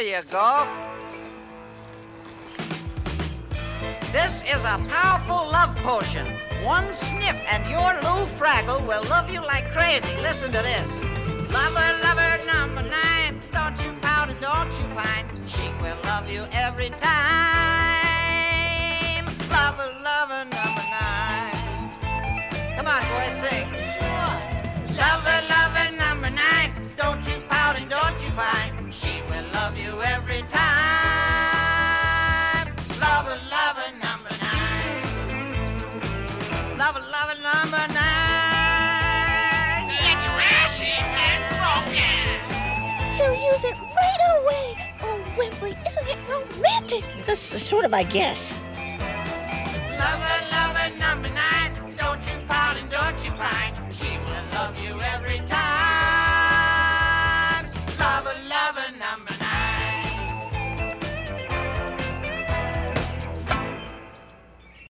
There you go. This is a powerful love potion. One sniff and your Lou Fraggle will love you like crazy. Listen to this. Lover, lover number nine. Don't you pout and don't you pine. She will love you every time. Lover, lover number nine. Come on, boys, sing. Sure. Lover, lover number nine. Don't you pout and don't you pine. She will love you every time. Lover, lover number nine. Lover, lover number nine. Get trashy and broken. He'll use it right away. Oh, Wembley, isn't it romantic? That's sort of, I guess.